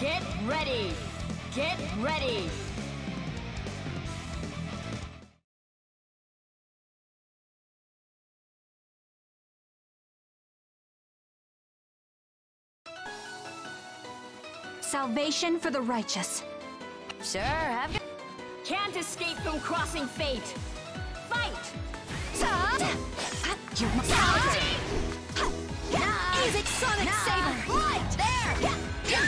Get ready! Get ready! Salvation for the righteous. Sure, have you? Can't escape from crossing fate! Fight! You're Easy Sonic Saber! Right! There!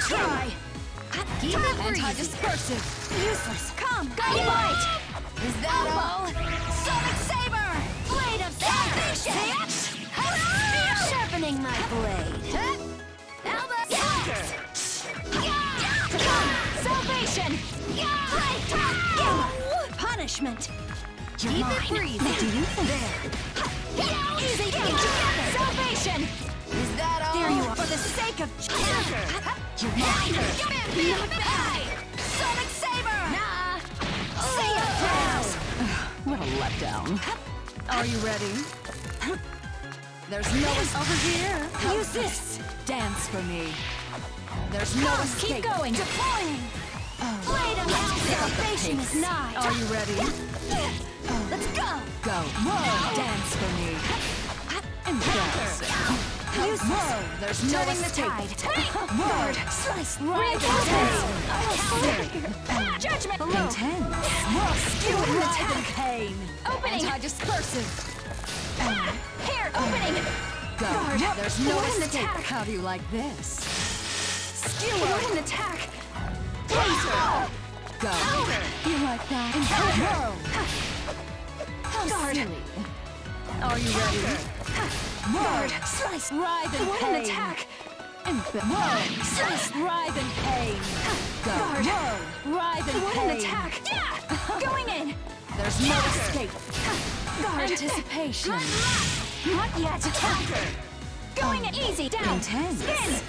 Try! It. Anti-dispersive! Useless! Come! Fight! Is that all? Sonic Saber! Blade of Salvation! Sharpening my blade! Counter! Salvation! Punishment! You're Keep mine. it. What do you think? There! Easy! Together! Salvation! Is that? There you are! For the sake of mine! Not bad! Sonic Saber! Nah! See ya, pals! What a letdown. Are you ready? There's no over here. Use this! Dance for me. There's no Come, escape. keep going! Deploying! Oh. Blade of Salvation is nigh! Are you ready? Let's go! Go. Whoa. Dance for me. Whoa. There's no Turning the escape. tide! Word! Slice! Right Judgment! Below! Intense. Skew Writhe in attack! pain. Opening! Anti-dispersive. Here! Ah, opening! Go. Guard. There's no Wooden escape. attack. How do you like this? Wooden attack! Laser. Go. Counter. You like that? Whoa. Guard! Silly. Are you ready? Guard! Slice! Writhe in Wooden pain. attack! And Whoa. Slice! Writhe in pain. Guard. Whoa. Writhe in Wooden pain. attack! Yeah! Going in! There's no escape. Guard! Anticipation. Not yet! Counter! Going in! Easy! Down! Intense. Spin!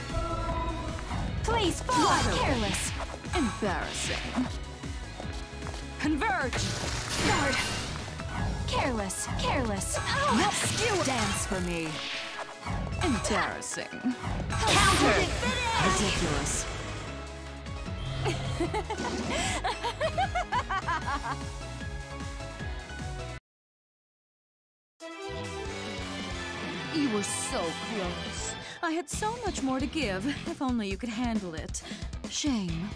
Please, fall! Careless! Embarrassing. Converge. Guard! Careless! Careless! Let's skew. Dance for me. Embarrassing. Counter! Ridiculous. You were so close. I had so much more to give. If only you could handle it. Shame.